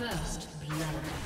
First blood.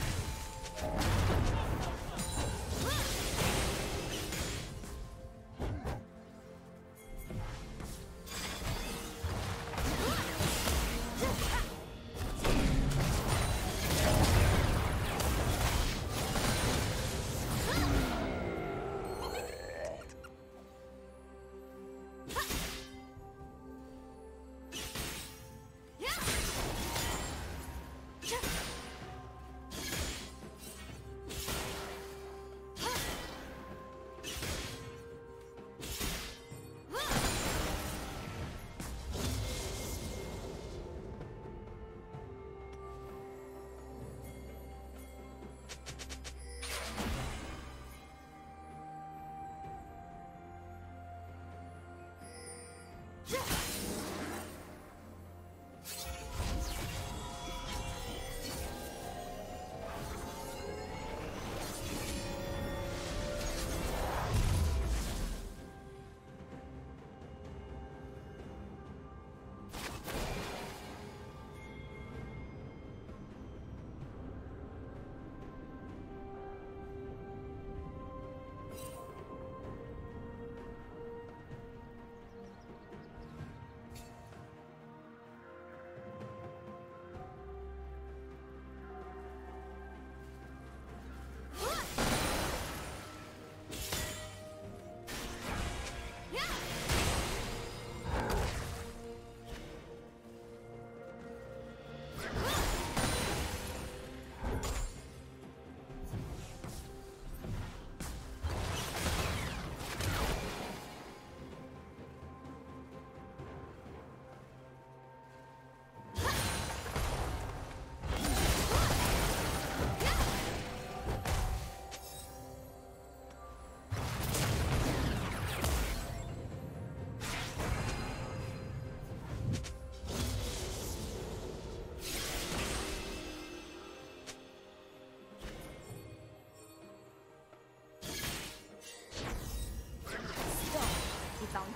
Yeah.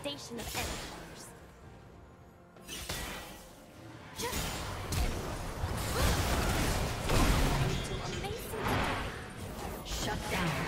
Nation of avatars. Shut down.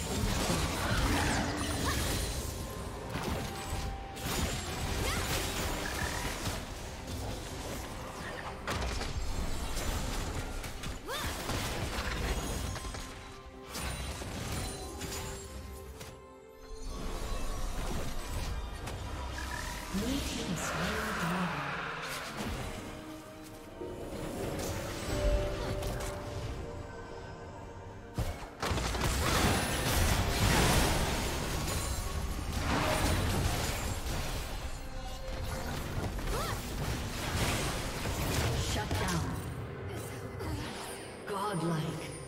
Thank you. Shut